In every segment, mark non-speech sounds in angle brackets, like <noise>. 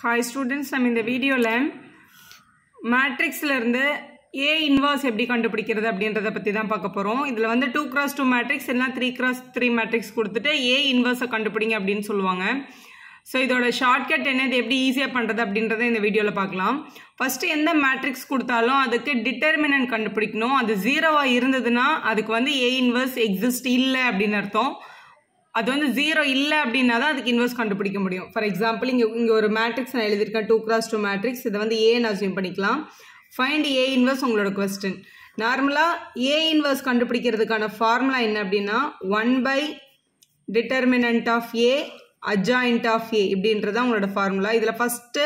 Hi students நம்ம இந்த வீடியோவில் மேட்ரிக்ஸ்லேருந்து ஏ இன்வர்ஸ் எப்படி கண்டுபிடிக்கிறது அப்படின்றத பற்றி தான் பார்க்க போகிறோம் இதில் வந்து டூ கிராஸ் டூ மேட்ரிக்ஸ் இல்லைனா த்ரீ கிராஸ் த்ரீ மேட்ரிக்ஸ் கொடுத்துட்டு ஏ இன்வர்ஸை கண்டுபிடிங்க அப்படின்னு சொல்லுவாங்க. ஸோ இதோட ஷார்ட்கட் என்ன இது எப்படி ஈஸியாக பண்ணுறது அப்படின்றத இந்த வீடியோவில் பார்க்கலாம். ஃபஸ்ட்டு எந்த மேட்ரிக்ஸ் கொடுத்தாலும் அதுக்கு டிட்டர்மினன்ட் கண்டுபிடிக்கணும். அது ஜீரோவாக இருந்ததுன்னா அதுக்கு வந்து ஏ இன்வர்ஸ் எக்ஸிஸ்ட் இல்லை அப்படின்னு அர்த்தம். அது வந்து ஜீரோ இல்லை அப்படின்னா தான் அதுக்கு இன்வெஸ்ட் கண்டுபிடிக்க முடியும். ஃபார் எக்ஸாம்பிள் இங்கே இங்கே ஒரு மேட்ரிக்ஸ் நான் எழுதியிருக்கேன் டூ கிராஸ் டூ மேட்ரிக்ஸ் இதை வந்து ஏன்னு அசியூம் பண்ணிக்கலாம். ஃபைண்ட் ஏ இன்வெர்ஸ் உங்களோட கொஸ்டின் நார்மலாக ஏ இன்வெர்ஸ் கண்டுபிடிக்கிறதுக்கான ஃபார்முலா என்ன அப்படின்னா one by determinant of A adjoint of A இப்படின்றது உங்களோட ஃபார்முலா இதில் ஃபஸ்ட்டு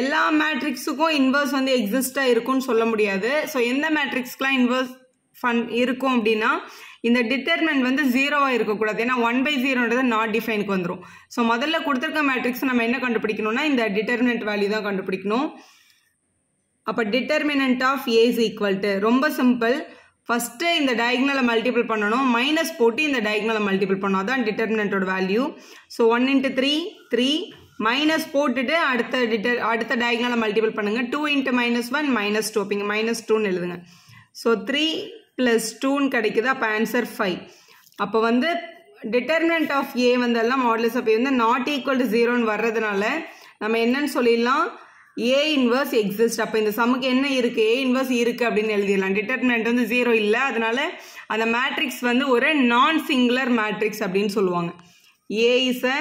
எல்லா மேட்ரிக்ஸுக்கும் இன்வெர்ஸ் வந்து எக்ஸிஸ்டாக இருக்கும்னு சொல்ல முடியாது. ஸோ எந்த மேட்ரிக்ஸ்க்கெலாம் இன்வெர்ஸ் ஃபன் இருக்கும் அப்படின்னா இந்த டிட்டர்மெண்ட் வந்து ஜீரோவாக இருக்கக்கூடாது. ஏன்னா ஒன் பை ஜீரோன்றது நாட் டிஃபைனுக்கு வந்துடும் ஸோ முதல்ல கொடுத்துருக்க மேட்ரிக்ஸ் நம்ம என்ன கண்டுபிடிக்கணும்னா இந்த டிட்டர்மினன்ட் வேல்யூ தான் கண்டுபிடிக்கணும். அப்போ determinant of A is equal to ரொம்ப சிம்பிள் ஃபஸ்ட்டு இந்த டயக்னலை மல்டிபிள் பண்ணணும். மைனஸ் போட்டு இந்த டயக்னலை மல்டிபிள் பண்ணணும். அதான் டிட்டர்மினன்ட்டோட value so one into three three minus போட்டுட்டு அடுத்த டிட்டர் அடுத்த டயக்னலை மல்டிபிள் பண்ணுங்கள் two into minus one minus two இங்கே மைனஸ் டூன்னு எழுதுங்க. ஸோ த்ரீ ப்ளஸ் டூன்னு கிடைக்குது அப்போ ஆன்சர் ஃபைவ் அப்போ வந்து டிட்டர்மினன்ட் ஆஃப் ஏ வந்தெல்லாம் மாடலஸ் அப்போ வந்து நாட் ஈக்குவல் டு ஜீரோன்னு வர்றதுனால நம்ம என்னன்னு சொல்லிடலாம்? ஏ இன்வர்ஸ் எக்ஸிஸ்ட் அப்போ இந்த சமுக்கு என்ன இருக்குது ஏ இன்வர்ஸ் இருக்குது அப்படின்னு எழுதிடலாம். டிட்டர்மினன்ட் வந்து ஜீரோ இல்லை அதனால அந்த மேட்ரிக்ஸ் வந்து ஒரு நான் சிங்குலர் மேட்ரிக்ஸ் அப்படின்னு சொல்லுவாங்க. ஏ is a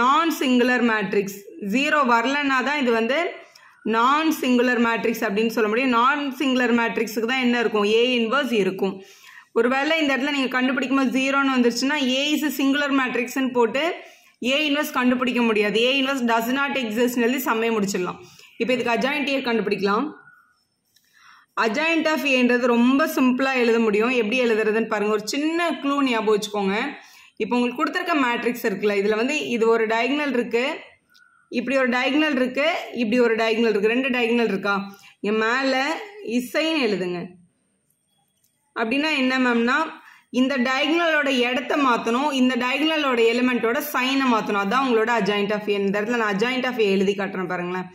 non singular matrix zero வரலன்னா தான் இது வந்து நான் சிங்குலர் மேட்ரிக்ஸ் அப்படின்னு சொல்ல முடியும். நான் சிங்குலர் மேட்ரிக்ஸுக்கு தான் என்ன இருக்கும்? ஏ இன்வர்ஸ் இருக்கும். ஒருவேளை இந்த இடத்துல நீங்கள் கண்டுபிடிக்கும் போது ஜீரோன்னு வந்துருச்சுன்னா ஏ இஸ் சிங்குலர் மேட்ரிக்ஸ்னு போட்டு ஏ இன்வர்ஸ் கண்டுபிடிக்க முடியாது. ஏ இன்வர்ஸ் டஸ் நாட் எக்ஸிஸ்ட்னு எழுதி செம்மையை முடிச்சிடலாம். இப்போ இதுக்கு அஜாயிண்ட் ஏ கண்டுபிடிக்கலாம். அஜாயிண்ட் ஆஃப் ஏன்றது ரொம்ப சிம்பிளாக எழுத முடியும். எப்படி எழுதுறதுன்னு பாருங்கள் ஒரு சின்ன க்ளூ ஞாபகம் வச்சுக்கோங்க. இப்போ உங்களுக்கு கொடுத்துருக்க மேட்ரிக்ஸ் இருக்குல்ல இதில் வந்து இது ஒரு டயக்னல் இருக்குது இப்படி ஒரு டயக்னல் இருக்கு இப்படி ஒரு டயக்னல் இருக்கு. ரெண்டு டயக்னல் இருக்கா? என் மேலே இசைன்னு எழுதுங்க. அப்படின்னா என்ன மேம்னா இந்த டயக்னலோட இடத்த மாற்றணும் இந்த டயக்னலோட எலிமெண்ட்டோட சைனை மாற்றணும் அதான் உங்களோட அஜாயிண்ட் ஆஃப் ஏ இந்த இடத்துல நான் அஜாயிண்ட் ஆஃப் ஏ எழுதி காட்டுறேன் பாருங்களேன்.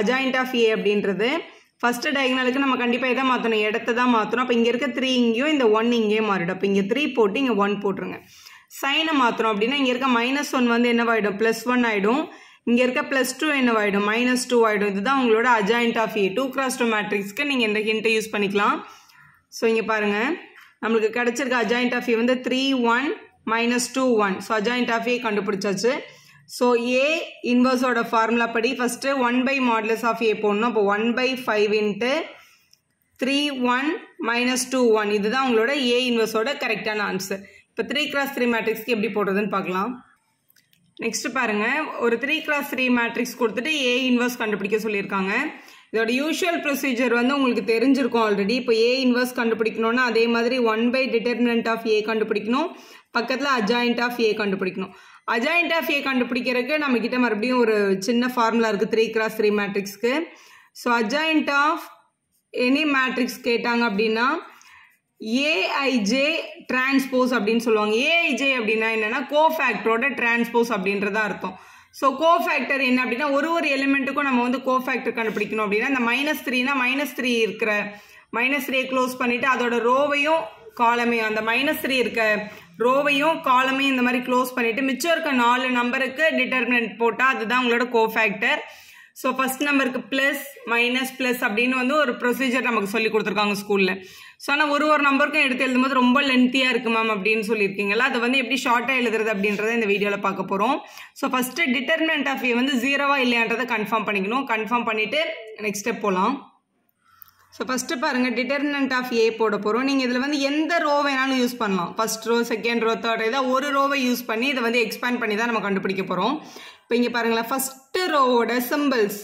அஜாயிண்ட் ஆஃப் ஏ அப்படின்றது ஃபஸ்ட்டு டயக்னலுக்கு நம்ம கண்டிப்பாக எதை மாற்றணும் இடத்த தான் மாற்றணும் அப்போ இங்கே இருக்க த்ரீ இங்கேயும் இந்த ஒன் இங்கேயும் மாறிடும். அப்போ இங்கே த்ரீ போட்டு இங்கே ஒன் போட்டுருங்க. சைனை மாற்றணும் அப்படின்னா இங்கே இருக்க மைனஸ் ஒன் வந்து என்னவாயிடும்? ப்ளஸ் ஒன் ஆகிடும் இங்கே இருக்க ப்ளஸ் டூ என்னவாயிடும்? மைனஸ் டூ ஆகிடும் இதுதான் உங்களோட adjoint of A two cross two மேட்ரிக்ஸ்க்கு நீங்கள் இந்த ஹிண்ட்டை யூஸ் பண்ணிக்கலாம். ஸோ இங்கே பாருங்கள் நம்மளுக்கு கிடச்சிருக்க அஜாயிண்ட் ஆஃப் ஏ வந்து three one minus two one so adjoint of A கண்டுபிடிச்சாச்சு. ஸோ ஏ இன்வர்ஸோட ஃபார்முலா படி first one by modulus of A போடணும். அப்போ one by five into three one minus two one இதுதான் உங்களோட ஏ இன்வர்ஸோட கரெக்டான ஆன்சர் இப்போ த்ரீ கிராஸ் த்ரீ மேட்ரிக்ஸ்க்கு எப்படி போடுறதுன்னு பார்க்கலாம். நெக்ஸ்ட் பாருங்க. ஒரு த்ரீ கிளாஸ் த்ரீ மேட்ரிக்ஸ் கொடுத்துட்டு ஏ இன்வர்ஸ் கண்டுபிடிக்க சொல்லியிருக்காங்க. இதோட யூஷுவல் ப்ரொசீஜர் வந்து உங்களுக்கு தெரிஞ்சிருக்கும் ஆல்ரெடி இப்போ ஏ இன்வர்ஸ் கண்டுபிடிக்கணும்னா அதே மாதிரி one by determinant of A கண்டுபிடிக்கணும். பக்கத்தில் அஜாயிண்ட் ஆஃப் ஏ கண்டுபிடிக்கணும். அஜாயிண்ட் ஆஃப் ஏ கண்டுபிடிக்கிறதுக்கு நம்ம கிட்ட மறுபடியும் ஒரு சின்ன ஃபார்முலா இருக்குது three cross three மேட்ரிக்ஸ்க்கு so adjoint of any matrix கேட்டாங்க அப்படின்னா ஏஐஜே டிரான்ஸ்போஸ் அப்படின்னு சொல்லுவாங்க. ஏஐஜே அப்படின்னா என்னன்னா கோஃபேக்டரோட டிரான்ஸ்போஸ் அப்படின்றதா அர்த்தம். ஸோ கோஃபேக்டர் என்ன அப்படின்னா ஒரு ஒரு எலிமெண்ட்டுக்கும் நம்ம வந்து கோஃபேக்டர் கண்டுபிடிக்கணும் அப்படின்னா இந்த மைனஸ் த்ரீனா மைனஸ் த்ரீ இருக்கிற மைனஸ் த்ரீயை க்ளோஸ் பண்ணிட்டு அதோட ரோவையும் காலமையும் அந்த மைனஸ் த்ரீ இருக்க ரோவையும் காலமையும் இந்த மாதிரி க்ளோஸ் பண்ணிட்டு மிச்சம் இருக்க நாலு நம்பருக்கு டிட்டர்மினன்ட் போட்டால் அதுதான் உங்களோட கோஃபேக்டர் ஸோ ஃபஸ்ட் நம்பருக்கு ப்ளஸ் மைனஸ் ப்ளஸ் அப்படின்னு வந்து ஒரு ப்ரொசீஜர் நமக்கு சொல்லி கொடுத்துருக்காங்க ஸ்கூலில் ஸோ ஆனால் ஒரு ஒரு நம்பருக்கும் எடுத்து எழுதும்போது ரொம்ப லென்த்தியாக இருக்குது மேம் அப்படின்னு சொல்லியிருக்கீங்களா அதை வந்து எப்படி ஷார்ட்டாக எழுதுறது அப்படின்றத இந்த வீடியோவில் பார்க்க போகிறோம் so first determinant of A வந்து ஜீரோவா இல்லையான்றதை கன்ஃபார்ம் பண்ணிக்கணும். கன்ஃபார்ம் பண்ணிவிட்டு நெக்ஸ்ட் ஸ்டெப் போகலாம் ஸோ ஃபஸ்ட்டு பாருங்கள் டிட்டர்மினன்ட் ஆஃப் ஏ போட போகிறோம் நீங்கள் இதில் வந்து எந்த ரோ வேணாலும் யூஸ் பண்ணலாம். First row second row third ஏதாவது ஒரு ரோவை யூஸ் பண்ணி இதை வந்து எக்ஸ்பேண்ட் பண்ணி தான் நம்ம கண்டுபிடிக்க போகிறோம் இப்போ இங்கே பாருங்களேன் ஃபஸ்ட் ரோவோட சிம்பிள்ஸ்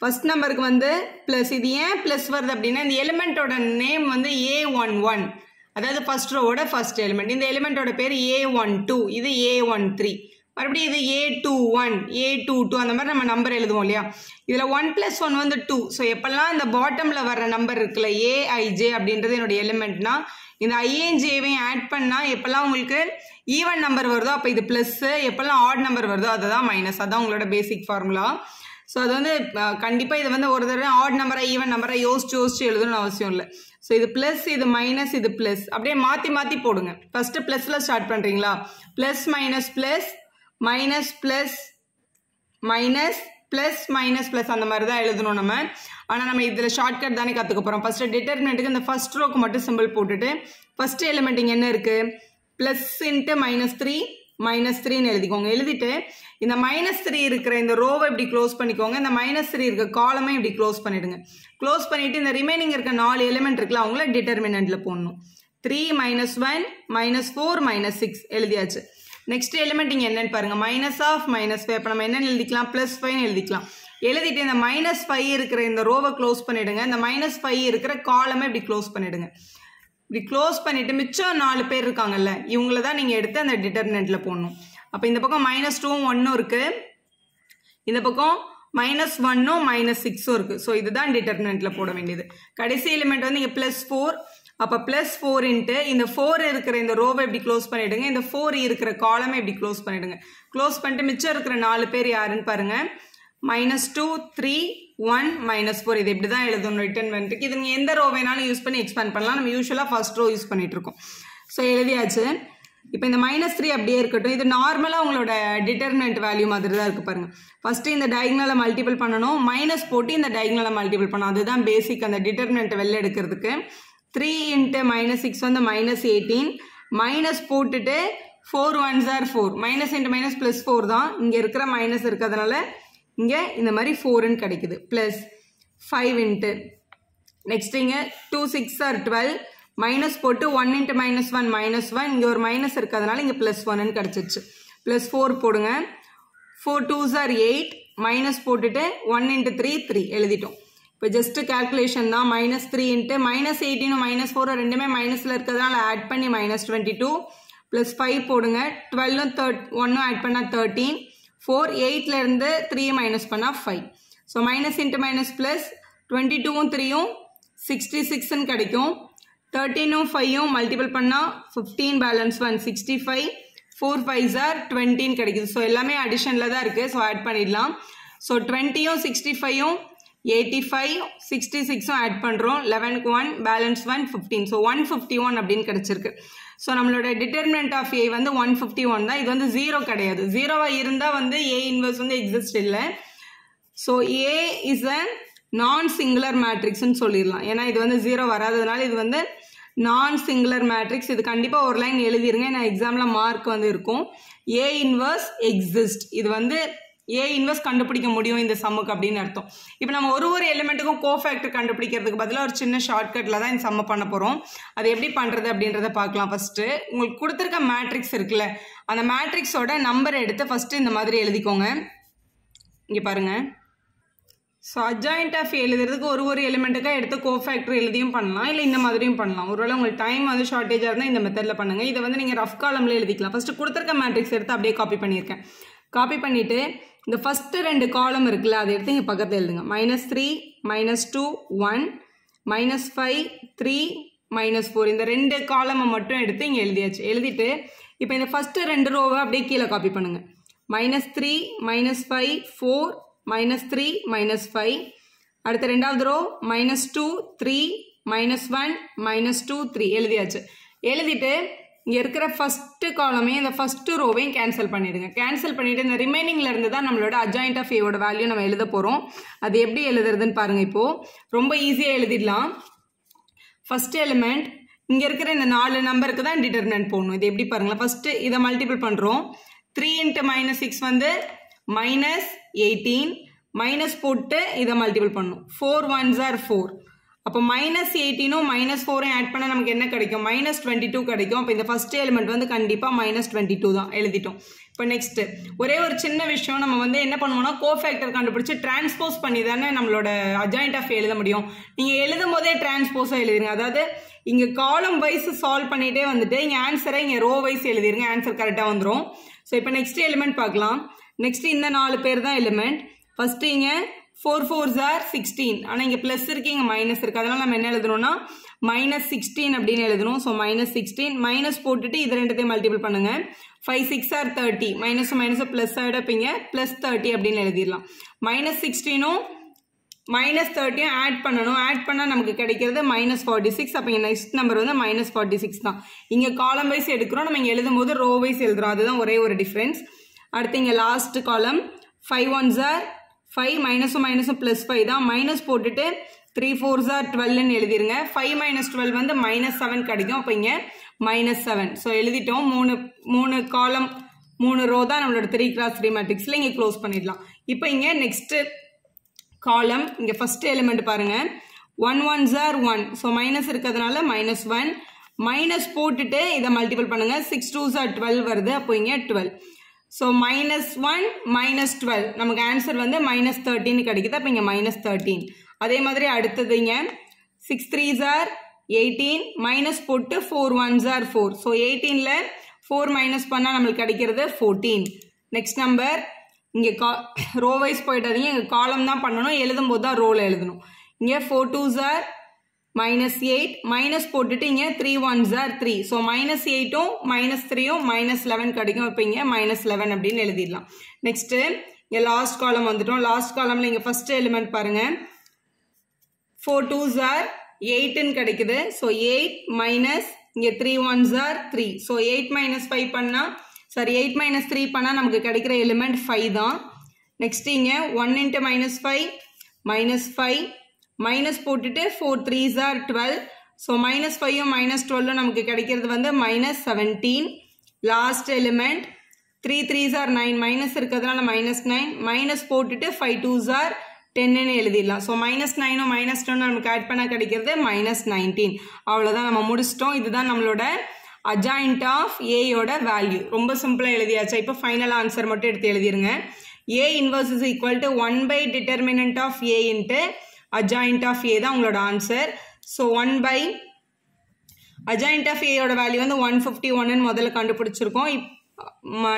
ஃபஸ்ட் நம்பருக்கு வந்து ப்ளஸ் இது ஏன் ப்ளஸ் வருது அப்படின்னா இந்த எலிமெண்ட்டோட நேம் வந்து ஏ ஒன் ஒன் அதாவது ஃபஸ்ட் ரோவோட ஃபஸ்ட் எலிமெண்ட் இந்த எலிமெண்ட்டோட பேர் ஏ ஒன் டூ இது ஏ ஒன் த்ரீ மறுபடியும் இது A two one A two two அந்த மாதிரி நம்ம நம்பர் எழுதுவோம் இல்லையா? இதில் ஒன் ப்ளஸ் ஒன் வந்து டூ ஸோ எப்போல்லாம் இந்த பாட்டமில் வர்ற நம்பர் இருக்குல்ல ஏஐஜே அப்படின்றது என்னுடைய எலிமெண்ட்னா இந்த ஐஏன்ஜேவையும் ஆட் பண்ணால் எப்போல்லாம் உங்களுக்கு E ஈவன் நம்பர் வருதோ அப்போ இது ப்ளஸ்ஸு எப்போல்லாம் ஆட் நம்பர் வருதோ அதுதான் மைனஸ் அதான் உங்களோட பேசிக் ஃபார்முலா ஸோ அது வந்து கண்டிப்பாக இதை வந்து ஒரு தடவை ஆட் நம்பராக ஈவன் நம்பராக யோசிச்சு யோசிச்சு எழுதணும்னு அவசியம் இல்லை. ஸோ இது ப்ளஸ் இது மைனஸ் இது ப்ளஸ் அப்படியே மாற்றி மாற்றி போடுங்க. ஃபஸ்ட்டு ப்ளஸில் ஸ்டார்ட் பண்ணுறீங்களா plus minus plus minus plus minus plus minus plus அந்த மாதிரி தான் எழுதணும் நம்ம. ஆனால் நம்ம இதில் ஷார்ட்கட் தானே கற்றுக்க போகிறோம் ஃபஸ்ட்டு டிட்டர்மினெண்ட்டுக்கு இந்த ஃபஸ்ட் ரோக்கு மட்டும் சிம்பிள் போட்டுட்டு ஃபஸ்ட்டு எலிமெண்ட் இங்கே என்ன இருக்குது plus into minus three minus த்ரீன்னு எழுதிக்கோங்க. எழுதிட்டு இந்த மைனஸ் த்ரீ இருக்கிற இந்த ரோவை இப்படி க்ளோஸ் பண்ணிக்கோங்க. இந்த மைனஸ் த்ரீ இருக்க காலமே இப்படி க்ளோஸ் பண்ணிடுங்க. க்ளோஸ் பண்ணிவிட்டு இந்த ரிமைனிங் இருக்க நாலு எலிமெண்ட் இருக்குல்ல அவங்கள டிட்டர்மினண்ட்டில் போடணும். Three minus one minus four minus six எழுதியாச்சு. நெக்ஸ்ட் எலிமெண்ட் இங்கே என்னன்னு பாருங்க. மைனஸ் ஆஃப் மைனஸ் ஃபைவ் இப்போ நம்ம என்னென்னு எழுதிக்கலாம்? ப்ளஸ் ஃபைவ்னு எழுதிக்கலாம். எழுதிட்டு இந்த மைனஸ் ஃபைவ் இருக்கிற இந்த ரோவை க்ளோஸ் பண்ணிடுங்க. இந்த மைனஸ் ஃபைவ் இருக்கிற காலமே இப்படி க்ளோஸ் பண்ணிடுங்க. இப்படி க்ளோஸ் பண்ணிட்டு மிச்சம் நாலு பேர் இருக்காங்கல்ல இவங்கள தான் நீங்கள் எடுத்து அந்த டிட்டர்மினெண்ட்டில் போடணும். அப்போ இந்த பக்கம் மைனஸ் டூவும் ஒன்றும் இருக்குது இந்த பக்கம் மைனஸ் ஒன்னும் மைனஸ் சிக்ஸும் இருக்குது ஸோ இதுதான் டிட்டர்மினண்ட்டில் போட வேண்டியது. கடைசி எலிமெண்ட் வந்து இங்கே ப்ளஸ் ஃபோர் அப்போ ப்ளஸ் ஃபோர் இன்ட்டு இந்த ஃபோர் இருக்கிற இந்த ரோவை இப்படி க்ளோஸ் பண்ணிவிடுங்க இந்த ஃபோர் இருக்கிற காலமை இப்படி க்ளோஸ் பண்ணிவிடுங்க க்ளோஸ் பண்ணிட்டு மிச்சம் இருக்கிற நாலு பேர் யாருன்னு பாருங்கள் minus two three one minus four இது இப்படி தான் எழுதணும் ரிட்டர்ன் வந்துட்டு. இது நீங்கள் எந்த ரோ வேணாலும் யூஸ் பண்ணி எக்ஸ்பேண்ட் பண்ணலாம். நம்ம யூஸ்வலாக ஃபஸ்ட் ரோ யூஸ் பண்ணிட்டு இருக்கோம் ஸோ எழுதியாச்சு. இப்போ இந்த மைனஸ் த்ரீ அப்படியே இருக்கட்டும். இது நார்மலாக உங்களோட டிட்டர்மினன்ட் வேல்யூ மாதிரி தான் இருக்குது பாருங்கள் ஃபஸ்ட்டு இந்த டயக்னலை மல்டிபிள் பண்ணணும். மைனஸ் போட்டு இந்த டயக்னலை மல்டிபிள் பண்ணணும். அதுதான் பேசிக் அந்த டிட்டர்மினன்ட் வெளில எடுக்கிறதுக்கு. த்ரீ இன்ட்டு மைனஸ் சிக்ஸ் வந்து மைனஸ் எயிட்டீன் மைனஸ் போட்டுட்டு four ones are four minus into minus plus four தான். இங்கே இருக்கிற மைனஸ் இருக்கிறதுனால இங்கே இந்த மாதிரி ஃபோருன்னு கிடைக்குது. ப்ளஸ் ஃபைவ் இன்ட்டு நெக்ஸ்ட் இங்கே two six are twelve minus போட்டு one into minus one minus one இங்கே ஒரு மைனஸ் இருக்கிறதுனால இங்கே ப்ளஸ் ஒன்னு கிடச்சிச்சு ப்ளஸ் ஃபோர் போடுங்க. Four two are eight minus போட்டுட்டு ஒன் இன்ட்டு த்ரீ த்ரீ எழுதிட்டோம். இப்போ ஜஸ்ட்டு கேல்குலேஷன் தான். மைனஸ் த்ரீ இன்ட்டு மைனஸ் எயிட்டீனும் மைனஸ் ஃபோரும் ரெண்டுமே மைனஸில் இருக்கிறதுனால ஆட் பண்ணி minus twenty two plus five போடுங்க டுவெல்லும் தேர்ட் ஒன்னும் ஆட் பண்ணால் தேர்ட்டீன் ஃபோர் எயிட்லேருந்து த்ரீ மைனஸ் பண்ணால் five so minus into minus plus twenty டூவும் த்ரீயும் சிக்ஸ்டி சிக்ஸ்ன்னு கிடைக்கும். தேர்ட்டீனும் ஃபைவும் மல்டிபிள் பண்ணால் fifteen balance one sixty five four five are டுவெண்ட்டின்னு கிடைக்குது. ஸோ எல்லாமே அடிஷனில் தான் இருக்குது ஸோ ஆட் பண்ணிடலாம். ஸோ டுவெண்ட்டியும் சிக்ஸ்டி ஃபைவும் எயிட்டி ஃபைவ் சிக்ஸ்டி சிக்ஸும் ஆட் பண்ணுறோம் லெவனுக்கு one balance one fifteen so one fifty one அப்படின்னு கிடச்சிருக்கு. ஸோ நம்மளோட டிட்டர்மினன்ட் ஆஃப் ஏ வந்து ஒன் ஃபிஃப்டி ஒன் தான். இது வந்து ஜீரோ கிடையாது. ஜீரோவாக இருந்தால் வந்து ஏ இன்வெர்ஸ் வந்து எக்ஸிஸ்ட் இல்லை. So A is a non singular மேட்ரிக்ஸ்னு சொல்லிடலாம். ஏன்னா இது வந்து ஜீரோ வராததுனால இது வந்து நான் சிங்குலர் மேட்ரிக்ஸ் இது கண்டிப்பாக ஒரு லைன் எழுதிருங்க. ஏன்னா எக்ஸாமில் மார்க் வந்து இருக்கும். ஏ இன்வர்ஸ் எக்ஸிஸ்ட் இது வந்து ஏ இன்வெஸ்ட் கண்டுபிடிக்க முடியும் இந்த சம்முக்கு அப்படின்னு அர்த்தம். இப்போ நம்ம ஒரு ஒரு எலிமெண்ட்டுக்கும் கோஃபேக்டர் கண்டுபிடிக்கிறதுக்கு பதிலாக ஒரு சின்ன ஷார்ட்கட்டில் தான் இந்த சம்ம பண்ண போகிறோம் அது எப்படி பண்ணுறது அப்படின்றத பார்க்கலாம் ஃபஸ்ட்டு உங்களுக்கு கொடுத்துருக்க மேட்ரிக்ஸ் இருக்குல்ல அந்த மேட்ரிக்ஸோட நம்பர் எடுத்து ஃபஸ்ட்டு இந்த மாதிரி எழுதிக்கோங்க. இங்கே பாருங்கள் ஸோ அஜாயிண்ட் ஆஃப் எழுதுறதுக்கு ஒரு ஒரு எலிமெண்ட்டுக்காக எடுத்து கோஃபேக்டர் எழுதியும் பண்ணலாம் இல்லை இந்த மாதிரியும் பண்ணலாம். ஒருவேளை உங்களுக்கு டைம் வந்து ஷார்ட்டேஜாக இருந்தால் இந்த மெத்தடில் பண்ணுங்கள் இதை வந்து நீங்கள் ரஃப் காலமில் எழுதிக்கலாம். ஃபஸ்ட்டு கொடுத்துருக்க மேட்ரிக்ஸ் எடுத்து அப்படியே காப்பி பண்ணியிருக்கேன். காப்பி பண்ணிவிட்டு இந்த ஃபஸ்ட்டு ரெண்டு காலம் இருக்குல்ல அதை எடுத்து இங்கே பக்கத்தில் எழுதுங்க. Minus three minus two one minus five three minus four இந்த ரெண்டு காலமை மட்டும் எடுத்து இங்கே எழுதியாச்சு. எழுதிட்டு இப்போ இந்த ஃபஸ்ட்டு ரெண்டு ரோவை அப்படியே கீழே காப்பி பண்ணுங்கள் minus three minus five four minus three minus five அடுத்த ரெண்டாவது row minus two three minus one minus two three எழுதியாச்சு. எழுதிட்டு இங்கே இருக்கிற ஃபஸ்ட்டு காலமே இந்த ஃபஸ்ட்டு ரோவையும் கேன்சல் பண்ணிடுங்க. கேன்சல் பண்ணிவிட்டு இந்த ரிமைனிங்கில் இருந்து தான் நம்மளோட அஜாயிண்ட் ஆஃப் ஏவோட வேல்யூ நம்ம எழுத போகிறோம் அது எப்படி எழுதுறதுன்னு பாருங்கள் இப்போது ரொம்ப ஈஸியாக எழுதிடலாம். ஃபஸ்ட் எலிமெண்ட் இங்கே இருக்கிற இந்த நாலு நம்பருக்கு தான் டிட்டர்மினன்ட் போடணும். இது எப்படி பாருங்களேன். ஃபஸ்ட்டு இதை மல்டிபிள் பண்ணுறோம் த்ரீ இன்ட்டு மைனஸ் சிக்ஸ் வந்து மைனஸ் எயிட்டீன் மைனஸ் போட்டு இதை மல்டிபிள் பண்ணணும். ஃபோர் ஒன்ஸ் ஆர் ஃபோர் அப்போ மைனஸ் எயிட்டீனும் மைனஸ் ஃபோரும் ஆட் பண்ணால் நமக்கு என்ன கிடைக்கும்? மைனஸ் டுவெண்ட்டி டூ கிடைக்கும். அப்போ இந்த ஃபஸ்ட் எலிமெண்ட் வந்து கண்டிப்பாக மைனஸ் டுவெண்ட்டி டூ தான். எழுதிட்டோம். இப்போ நெக்ஸ்ட் ஒரே ஒரு சின்ன விஷயம் நம்ம வந்து என்ன பண்ணுவோம்னா கோஃபேக்டர் கண்டுபிடிச்சு டிரான்ஸ்போஸ் பண்ணி தானே நம்மளோட அஜாயிண்ட் ஆஃப் எழுத முடியும். நீங்கள் எழுதும் போதே டிரான்ஸ்போஸாக எழுதிருங்க. அதாவது இங்கே காலம் வைஸ் சால்வ் பண்ணிகிட்டே வந்துட்டு இங்கே ஆன்சரை இங்கே ரோ வைஸ் எழுதிருங்க. ஆன்சர் கரெக்டாக வந்துடும் ஸோ இப்போ நெக்ஸ்ட் எலிமெண்ட் பார்க்கலாம். நெக்ஸ்ட் இந்த நாலு பேர் தான் எலிமெண்ட் ஃபஸ்ட்டு இங்கே ஃபோர் ஃபோர் ஜார் சிக்ஸ்டீன் ஆனால் இங்கே ப்ளஸ் இருக்கு இங்கே மைனஸ் இருக்குது அதனால் நம்ம என்ன எழுதணும்னா மைனஸ் சிக்ஸ்டீன் அப்படின்னு எழுதணும். ஸோ மைனஸ் சிக்ஸ்டீன் மைனஸ் போட்டுட்டு இது ரெண்டுத்தையும் மல்டிபிள் பண்ணுங்க. Five six are thirty minus minus plus ஆகிடப்பீங்க plus thirty அப்படின்னு எழுதிடலாம். மைனஸ் சிக்ஸ்டீனும் மைனஸ் தேர்ட்டியும் ஆட் பண்ணணும். ஆட் பண்ணால் நமக்கு கிடைக்கிறது மைனஸ் ஃபார்ட்டி சிக்ஸ் அப்போ இங்கே நெக்ஸ்ட் நம்பர் வந்து மைனஸ் ஃபார்ட்டி சிக்ஸ் தான். இங்கே காலம் வைஸ் எடுக்கிறோம். நம்ம இங்கே எழுதும்போது ரோ வைஸ் எழுதுறோம். அதுதான் ஒரே ஒரு டிஃப்ரென்ஸ் அடுத்து இங்கே last column five one jar five மைனஸும் மைனஸும் ப்ளஸ் ஃபைவ் தான். மைனஸ் போட்டுட்டு த்ரீ ஃபோர் ஜார் டுவெல்னு எழுதிருங்க. ஃபைவ் மைனஸ் டுவெல் வந்து மைனஸ் செவன் கிடைக்கும். அப்போ இங்கே மைனஸ் செவன் ஸோ எழுதிட்டோம். மூணு மூணு காலம் மூணு ரோ தான் நம்மளோட த்ரீ கிளாஸ் த்ரீ மேட்ரிக்ஸில் இங்கே க்ளோஸ் பண்ணிடலாம். இப்போ இங்கே நெக்ஸ்ட்டு காலம் இங்கே ஃபஸ்ட்டு எலிமெண்ட் பாருங்கள் one one are one so minus இருக்கிறதுனால மைனஸ் ஒன் மைனஸ் போட்டுட்டு இதை மல்டிபிள் பண்ணுங்கள் சிக்ஸ் டூ ஜார் டுவெல் வருது. அப்போ இங்கே twelve so minus one minus twelve நமக்கு ஆன்சர் வந்து மைனஸ் தேர்ட்டின்னு கிடைக்குது. அப்போ இங்கே மைனஸ் தேர்ட்டீன் அதே மாதிரி அடுத்ததுங்க six three are eighteen minus போட்டு four one are four so எயிட்டீனில் ஃபோர் மைனஸ் பண்ணால் நம்மளுக்கு கிடைக்கிறது ஃபோர்டீன் நெக்ஸ்ட் நம்பர் இங்கே கா <coughs> ரோ வைஸ் போயிட்டாதீங்க இங்கே காலம் தான் பண்ணணும். எழுதும் போது தான் ரோல் எழுதணும். இங்கே four two are minus eight minus போட்டுட்டு இங்கே three one are three so minus எயிட்டும் minus த்ரீயும் மைனஸ் லெவன் கிடைக்கும். இப்போ இங்கே மைனஸ் லெவன் அப்படின்னு எழுதிடலாம். நெக்ஸ்ட்டு இங்கே லாஸ்ட் காலம் வந்துட்டோம். லாஸ்ட் காலமில் இங்கே ஃபஸ்ட் எலிமெண்ட் பாருங்கள் ஃபோர் டூ ஜார் எயிட்டுன்னு கிடைக்குது. ஸோ எயிட் மைனஸ் இங்கே three one are three so eight minus five பண்ணால் சாரி எயிட் மைனஸ் த்ரீ பண்ணால் நமக்கு கிடைக்கிற எலிமெண்ட் ஃபைவ் தான். நெக்ஸ்ட் இங்கே one into minus five minus five minus போட்டுட்டு four three are twelve so minus ஃபைவும் minus டுவெல்லும் நமக்கு கிடைக்கிறது வந்து minus seventeen last element three three are nine minus இருக்கிறதுனால மைனஸ் நைன் மைனஸ் போட்டுட்டு ஃபைவ் டூ சார் டென்னு எழுதிடலாம். ஸோ மைனஸ் நைனும் மைனஸ் டென் நமக்கு ஆட் பண்ண கிடைக்கிறது மைனஸ் நைன்டீன் அவ்வளோதான் நம்ம முடிச்சிட்டோம். இதுதான் நம்மளோட அஜாயிண்ட் ஆஃப் ஏயோட வேல்யூ ரொம்ப சிம்பிளாக எழுதியாச்சா? இப்போ ஃபைனல் ஆன்சர் மட்டும் எடுத்து எழுதிருங்க. A inverse is equal to one by determinant of A into adjoint of A தான் உங்களோட answer so one by adjoint of ஏயோட value வந்து ஒன் ஃபிஃப்டி ஒன்னு முதல்ல கண்டுபிடிச்சிருக்கோம். இப்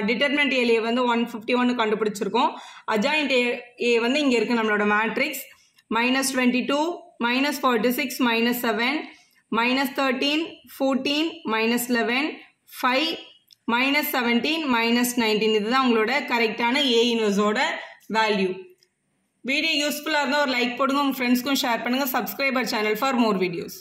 டிட்டர்மெண்ட் ஏலியை வந்து ஒன் ஃபிஃப்டி ஒன்று கண்டுபிடிச்சிருக்கோம் அஜாயிண்ட் ஏ ஏ வந்து இங்கே இருக்குது நம்மளோட matrix minus twenty two minus forty six minus seven minus thirteen fourteen minus eleven five minus seventeen minus nineteen இதுதான் உங்களோட கரெக்டான ஏ இன்வர்ஸோட வேல்யூ வீடியோ யூஸ்ஃபுல்லாக இருந்தால் ஒரு லைக் போடுங்க உங்கள் ஃப்ரெண்ட்ஸ்க்கும் ஷேர் பண்ணுங்கள் subscriber channel for more videos